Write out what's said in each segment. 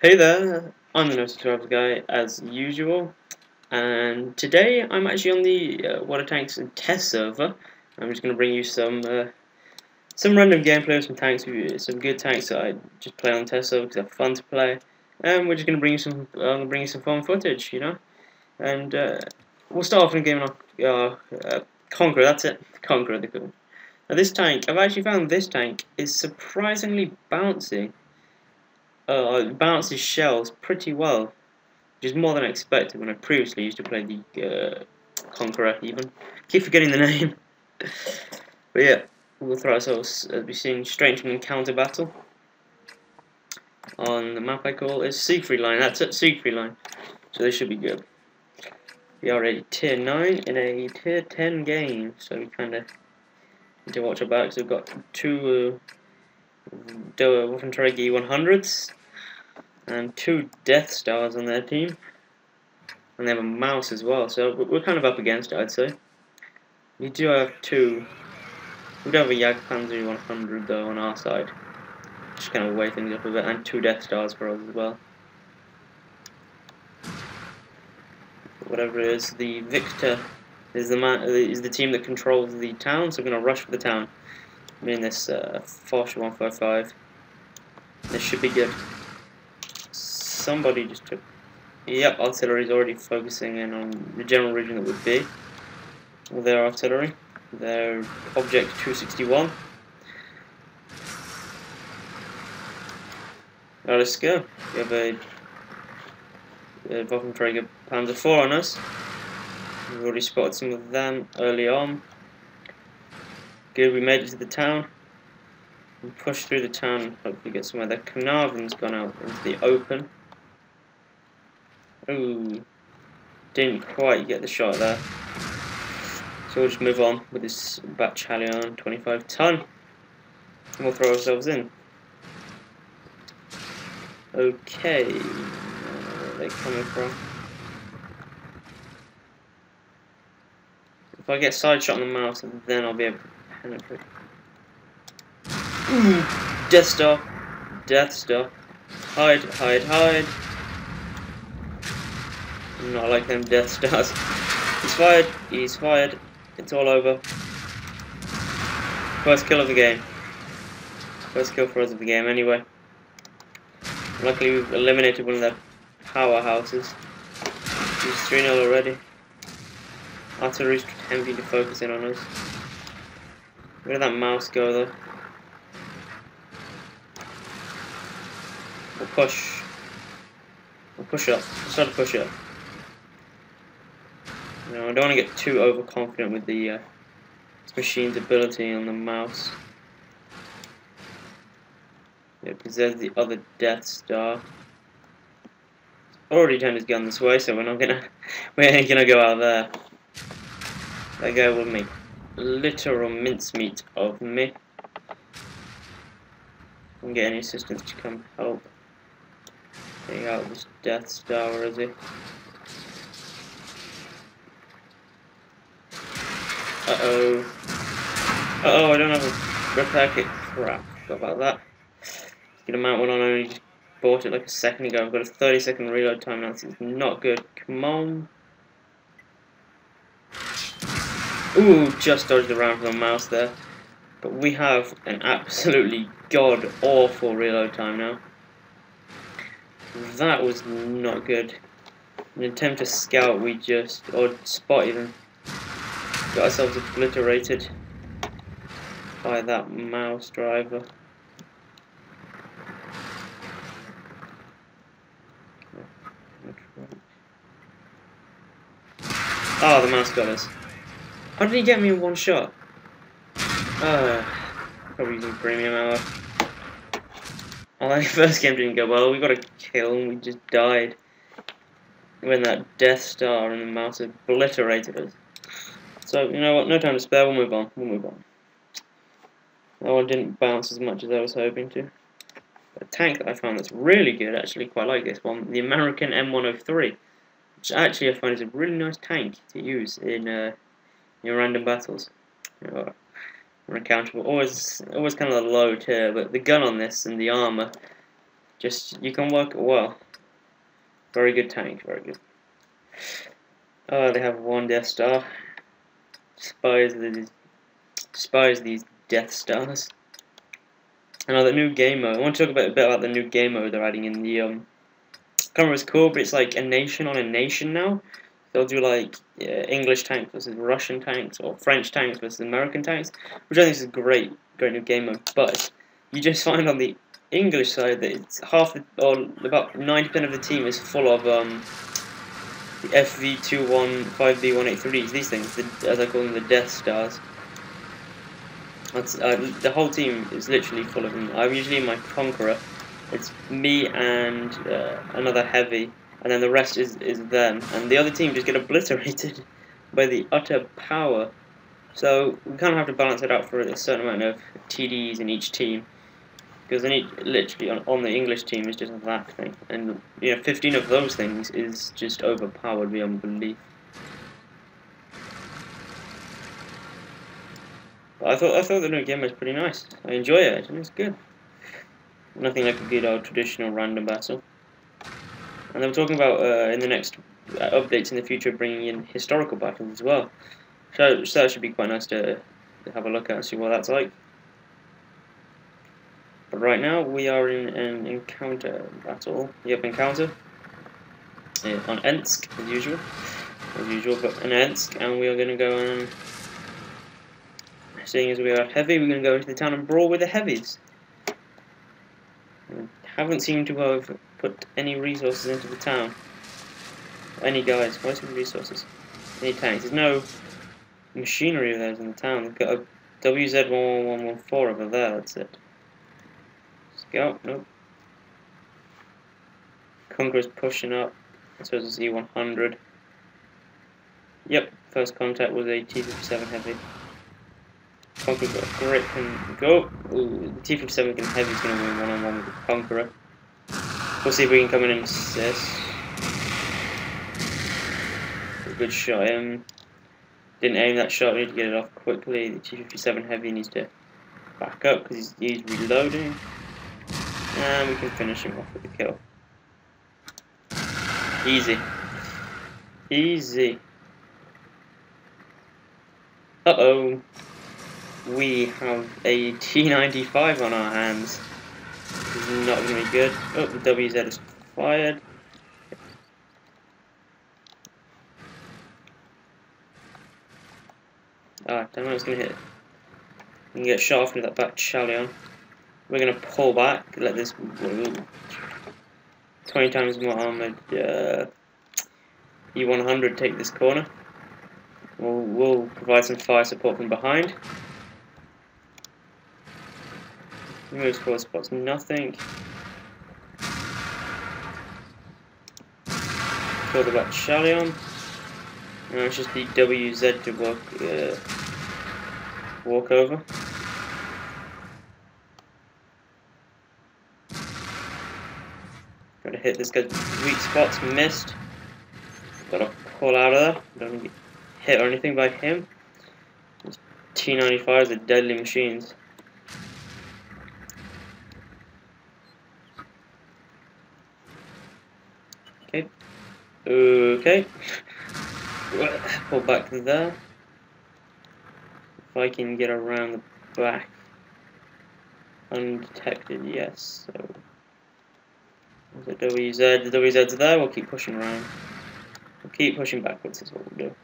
Hey there, I'm the No Subscribers guy as usual, and today I'm actually on the uh, World of Tanks and test server. I'm just going to bring you some uh, some random gameplay of some tanks, some good tanks that I just play on the test server because they're fun to play, and we're just going to bring you some uh, bring you some fun footage, you know. And uh, we'll start off in a game of uh, uh, Conqueror. That's it, Conqueror. The cool. Now this tank, I've actually found this tank is surprisingly bouncy uh, bounces shells pretty well, which is more than I expected when I previously used to play the uh, Conqueror even. Keep forgetting the name. but yeah, we'll throw ourselves, as we've seen, straight into an encounter battle. On the map I call is Siegfried Line, that's it, Siegfried Line. So this should be good. We are a tier 9 in a tier 10 game, so we kind of need to watch our backs. We've got two uh, Waffenträger 100s and two Death Stars on their team. And they have a Maus as well, so we're kind of up against it, I'd say. We do have two. We do have a Jagdpanzer 100 though on our side. Just kind of weigh things up a bit, and two Death Stars for us as well. Whatever it is, the Victor is the man is the team that controls the town, so we're gonna rush for the town. Me and this uh, Foch 155. This should be good somebody just took... Yep, artillery is already focusing in on the general region that would be. Their artillery. Their object 261. Now let's go. We have a, a Waffenträger Panzer 4 on us. We've already spotted some of them early on. Good, we made it to the town. We push through the town hopefully get somewhere. The Caernarvon's gone out into the open. Ooh, didn't quite get the shot there. So we'll just move on with this battalion 25 ton. And we'll throw ourselves in. Okay, where are they coming from? If I get side shot on the Maus, then I'll be able to penetrate. Ooh, Death Star, Death Star, hide, hide, hide. Not like them Death Stars. He's fired. He's fired. It's all over. First kill of the game. First kill for us of the game anyway. Luckily we've eliminated one of their powerhouses. He's 3-0 already. Artillery's attempting to focus in on us. Where did that Maus go though? We'll push. We'll push up. Let's try to push up. I don't want to get too overconfident with the uh, machine's ability on the Maus. Yeah, because there's the other Death Star. It's Already turned his gun this way, so we're not gonna we ain't gonna go out there. That guy will make literal mincemeat of me. Can get any assistance to come help. Take out this Death Star, is he? Uh-oh. Uh-oh, I don't have a repair kit. Crap, forgot about that. Get a mount one on, I only bought it like a second ago. I've got a 30 second reload time now, so it's not good. Come on. Ooh, just dodged around from the Maus there. But we have an absolutely god-awful reload time now. That was not good. An attempt to scout, we just, or spot even, got ourselves obliterated by that Maus driver. Oh, the Maus got us. How did he get me in one shot? Uh, probably using premium hour. Well, first game didn't go well. We got a kill and we just died. When that Death Star and the Maus obliterated us. So, you know what, no time to spare, we'll move on, we'll move on. That one didn't bounce as much as I was hoping to. A tank that I found that's really good, actually, quite like this one, the American M103, which actually I find is a really nice tank to use in, uh, in random battles. You know, always, always kind of a low tier, but the gun on this and the armor Just, you can work it well. Very good tank, very good. Oh, they have one Death Star. Spies these, spies these Death Stars. Another new game mode. I want to talk about, a bit about the new game mode they're adding in the, um, I can't remember it's called, but it's like a nation on a nation now. They'll do like English tanks versus Russian tanks, or French tanks versus American tanks, which I think is a great, great new game mode. But you just find on the English side that it's half, the, or about 90% of the team is full of um, the FV215B183s, these things, the, as I call them, the Death Stars. Uh, the whole team is literally full of them. I'm usually in my Conqueror. It's me and uh, another heavy, and then the rest is, is them. And the other team just get obliterated by the utter power. So we kind of have to balance it out for a certain amount of TDs in each team. Because then it literally on, on the English team is just that thing, and you know, 15 of those things is just overpowered beyond belief. But I thought I thought the new game was pretty nice. I enjoy it, it's good. Nothing like a good old traditional random battle. And they were talking about uh, in the next uh, updates in the future bringing in historical battles as well. So, so that should be quite nice to have a look at and see what that's like. Right now we are in an encounter battle. Yep, encounter. Uh, on Ensk, as usual. As usual, but on Ensk, and we are going to go and... Seeing as we are heavy, we're going to go into the town and brawl with the heavies. We haven't seemed to have put any resources into the town. Any guys, where's some resources? Any tanks? There's no machinery of those in the town. They've got a WZ11114 over there, that's it go. Nope. Conqueror's pushing up. I suppose it's E100. Yep, first contact was a T57 heavy. Conqueror's got a grip and go. Ooh, the T57 can heavy is going to win one on one with the Conqueror. We'll see if we can come in and assist. A good shot him. Didn't aim that shot, we need to get it off quickly. The T57 heavy needs to back up because he's, he's reloading. And we can finish him off with a kill. Easy. Easy. Uh-oh. We have a T95 on our hands. This is not going to be good. Oh, the WZ is fired. Ah, don't know what's going to hit. You can get shot off with that battalion. We're to pull back, let this 20 times more armored uh, E100 take this corner. We'll, we'll provide some fire support from behind. Moves forward spots nothing. Kill the Black Stallion. Now it's just the WZ to walk, uh, walk over. Gotta hit this guy's weak spots, missed. Gotta pull out of there. Don't get hit or anything by him. T-95s are deadly machines. Okay. Okay. Pull back there. If I can get around the back. Undetected, yes. So the WZ, the WZ's there, we'll keep pushing around. We'll keep pushing backwards is what we'll do.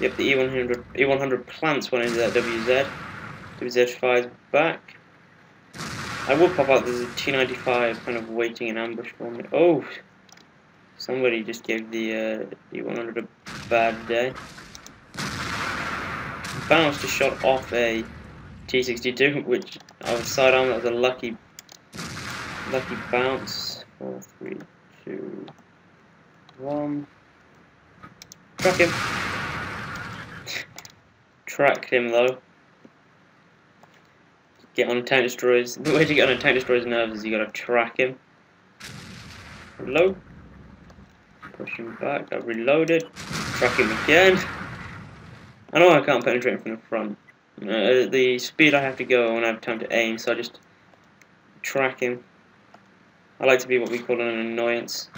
Yep, the E100 E100 plants went into that WZ. WZ fires back. I will pop out, there's a T95 kind of waiting in ambush for me. Oh! Somebody just gave the uh, E100 a bad day. Bounced a shot off a T62, which I was sidearm, that was a lucky Lucky bounce. Four, three, two, one. Track him. Track him though. Get on tank destroyers. The way to get on a tank destroyer's nerves is you gotta track him. Reload. Push him back. I reloaded. Track him again. I know I can't penetrate him from the front. Uh, the speed I have to go I have time to aim, so I just track him I like to be what we call an annoyance.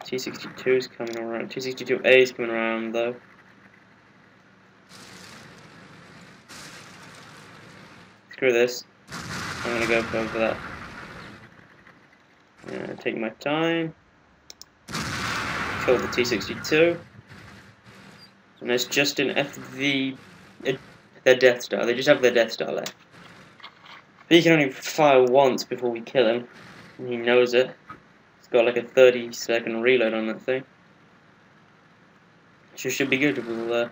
T62 is coming around. T62A is coming around though. Screw this. I'm gonna go for that. Yeah, take my time. Kill the T62. And it's just an FV. Uh, their Death Star. They just have their Death Star left. But he can only fire once before we kill him. And he knows it. It's got like a 30 second reload on that thing. So should be good. We'll, uh,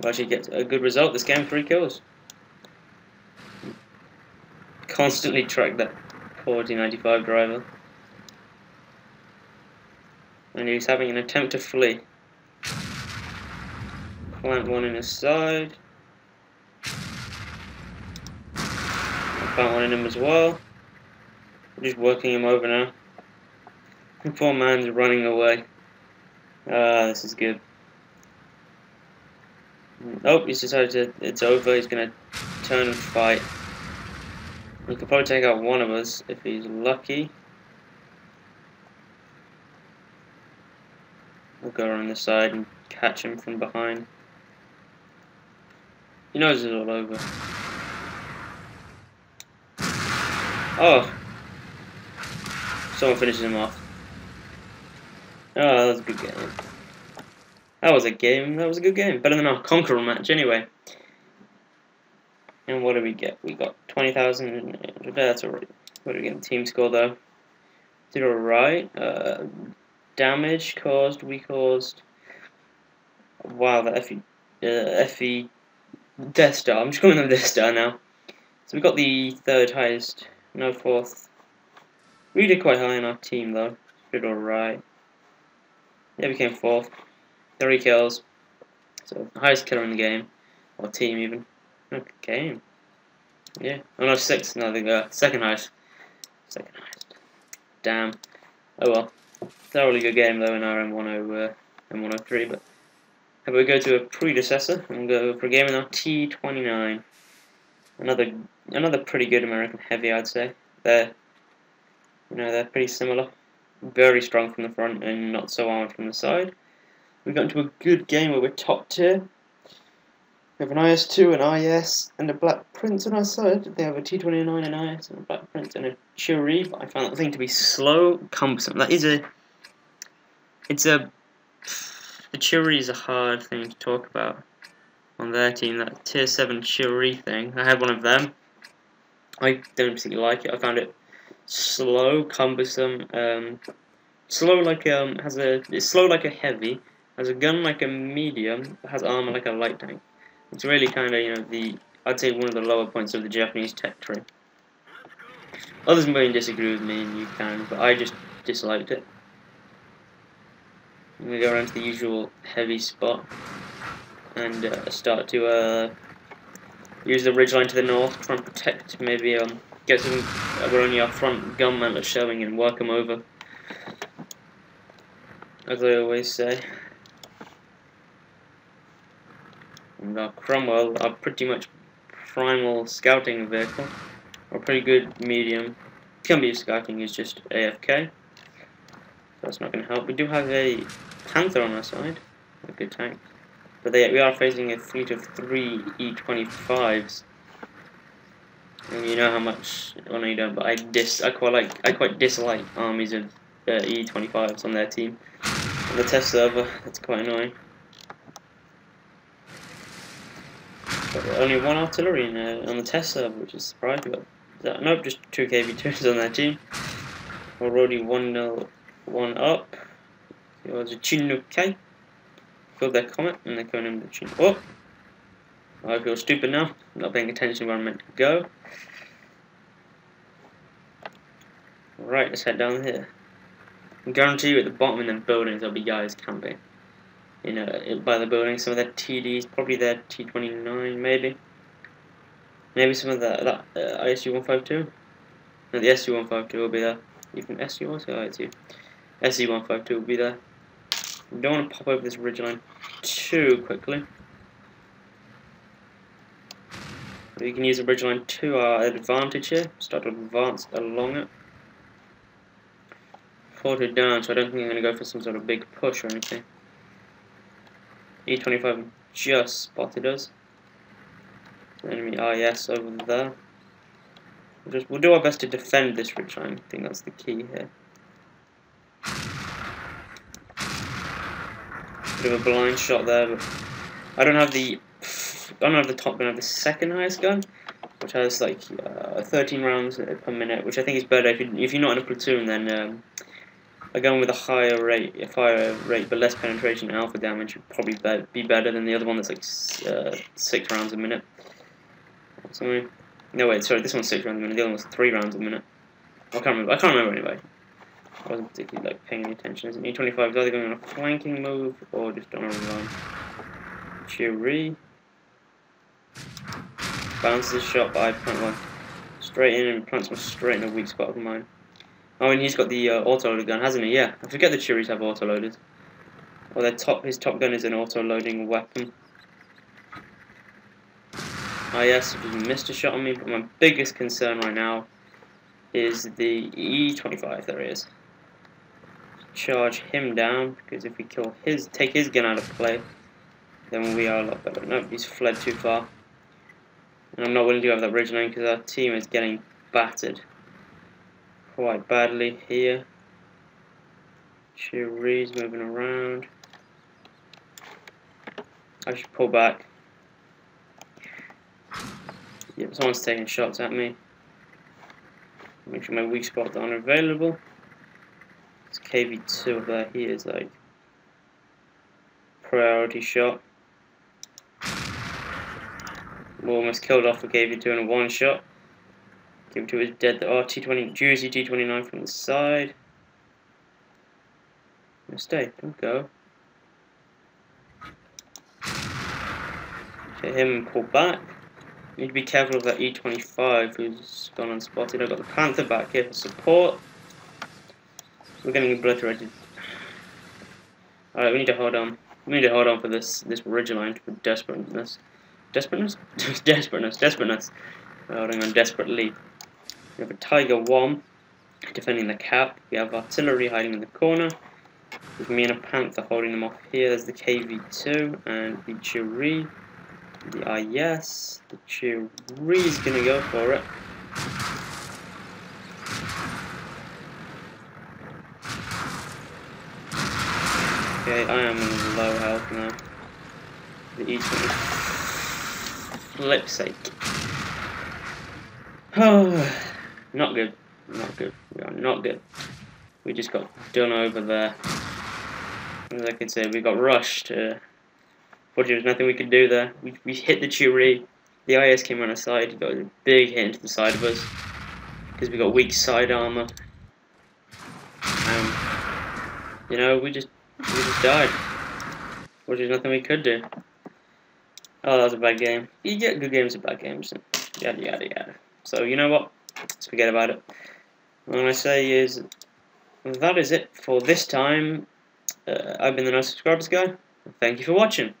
we'll actually get a good result this game. Three kills. Constantly track that 4095 driver. And he's having an attempt to flee. Plant one in his side. In him as well. just working him over now. The poor man's running away. Ah, this is good. Oh, he's decided to, it's over, he's gonna turn and fight. He could probably take out one of us if he's lucky. We'll go around the side and catch him from behind. He knows it's all over. Oh! Someone finishes him off. Oh, that was a good game. That was a game. That was a good game. Better than our Conqueror match, anyway. And what do we get? We got 20,000. That's alright. What do we get? Team score, though. Did alright. Uh, damage caused, we caused. Wow, the FE, uh, FE Death Star. I'm just calling them Death Star now. So we got the third highest, no fourth. We did quite high in our team though. Did alright. Yeah, we came fourth. Three kills. So highest killer in the game, or team even. Okay, game. Yeah. Oh no, six. No, the uh, second highest. Second highest. Damn. Oh well thoroughly good game though in our M10, uh, M103, but how we go to a predecessor and go for a game in our T29. Another another pretty good American heavy, I'd say. They're you know they're pretty similar, very strong from the front and not so armed from the side. We got into a good game where we're top tier. We have an IS-2, an IS, and a Black Prince on our side. They have a T-29, an IS, and a Black Prince, and a Chi-Ri, but I found that thing to be slow, cumbersome. That is a it's a the Chi-Ri is a hard thing to talk about on their team. That tier seven Chi-Ri thing. I had one of them. I don't particularly like it. I found it slow, cumbersome, um, slow like um has a it's slow like a heavy, has a gun like a medium, has armor like a light tank. It's really kind of you know the I'd say one of the lower points of the Japanese tech tree. Others may disagree with me, and you can, but I just disliked it. I'm to go around to the usual heavy spot and uh, start to uh, use the ridgeline to the north, try and protect, maybe um, get some, uh, only our front gun mantlet showing and work them over. As I always say. And our Cromwell, our pretty much primal scouting vehicle, or pretty good medium. Can be scouting is just AFK. That's not going to help. We do have a Panther on our side, a good tank. But they, we are facing a fleet of three E25s. And you know how much, well no you don't, but I dis, I quite like, I quite dislike armies of uh, E25s on their team. On the test server, that's quite annoying. But only one artillery uh, on the test server, which is surprising. But, nope, just two KV2s on their team. Already 1 0 one up. It was a Chinook. Filled their comet and they're going in the Chin. Oh! I feel stupid now. Not paying attention where I'm meant to go. Right, let's head down here. I guarantee you at the bottom of the buildings there'll be guys camping. You know, by the building, some of their TDs, probably their T29 maybe. Maybe some of the, that uh, ISU-152. No, the SU-152 will be there. Even SU-152. SE152 will be there. We don't want to pop over this ridgeline too quickly. We can use the ridgeline to our advantage here. Start to advance along it. teleported down, so I don't think I'm going to go for some sort of big push or anything. E25 just spotted us. Enemy IS over there. We'll, just, we'll do our best to defend this ridge line. I think that's the key here. Bit of a blind shot there, but I don't have the I don't have the top gun. I have the second highest gun, which has like uh, 13 rounds per minute, which I think is better. If, you, if you're not in a platoon, then um, a gun with a higher rate, a higher rate but less penetration and alpha damage would probably be, be better than the other one that's like uh, six rounds a minute. Something. No wait, sorry, this one's six rounds a minute. The other one's three rounds a minute. I can't remember. I can't remember anyway. I wasn't particularly like paying any attention. Is it E25 is either going on a flanking move or just on a run. Chi-Ri. Bounces shot by plant one. Straight in and plants one straight in a weak spot of mine. Oh, and he's got the uh, auto-loader gun, hasn't he? Yeah, I forget the Chi-Ris have auto-loaders. Well, their top, his top gun is an auto-loading weapon. Ah yes, he missed a shot on me, but my biggest concern right now is the E25, there he is charge him down because if we kill his, take his gun out of play, then we are a lot better. No, he's fled too far. And I'm not willing to have that ridge line because our team is getting battered quite badly here. Chi-Ri's moving around. I should pull back. Yep, someone's taking shots at me. Make sure my weak spots aren't available. It's KV2 there, he is like priority shot. We almost killed off a KV2 in a one shot. KV2 is dead. The RT20 Juicy T29 from the side. No, stay, don't go. Hit him and pull back. Need to be careful of that E25 who's gone unspotted. I've got the Panther back here for support. We're getting obliterated. Alright, we need to hold on. We need to hold on for this this ridge line for desperateness. Desperateness? desperateness, desperateness. We're holding on desperately. We have a Tiger 1 defending the cap. We have artillery hiding in the corner. With me and a Panther holding them off here. There's the KV2 and the Chi-Ri. The IS. The Chi-Ri's gonna go for it. Okay, I am low health now. The E20. Flip sake. Oh, not good. Not good. We are not good. We just got done over there. As I can say, we got rushed. Uh, there was nothing we could do there. We, we hit the Chi-Ri. The IS came on our side. Got a big hit into the side of us. Because we got weak side armor. Um, you know, we just we just died. Which is nothing we could do. Oh, that was a bad game. You get good games and bad games. Yada yada yada. So, you know what? Let's forget about it. What I say is, that is it for this time. Uh, I've been the No Subscribers Guy. Thank you for watching.